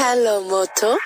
Hello, Moto.